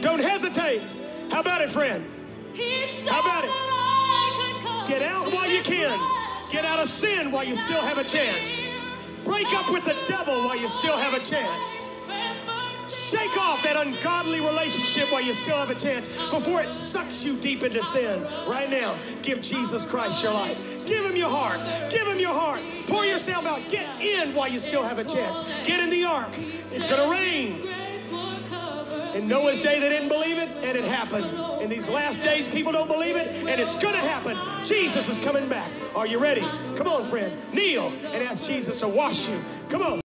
Don't hesitate. How about it, friend? How about it? Get out while you can. Get out of sin while you still have a chance. Break up with the devil while you still have a chance. Shake off that ungodly relationship while you still have a chance before it sucks you deep into sin. Right now, give Jesus Christ your life. Give him your heart. Give him your heart. Pour yourself out. Get in while you still have a chance. Get in the ark. It's going to rain. In Noah's day, they didn't believe it, and it happened. In these last days, people don't believe it, and it's going to happen. Jesus is coming back. Are you ready? Come on, friend. Kneel and ask Jesus to wash you. Come on.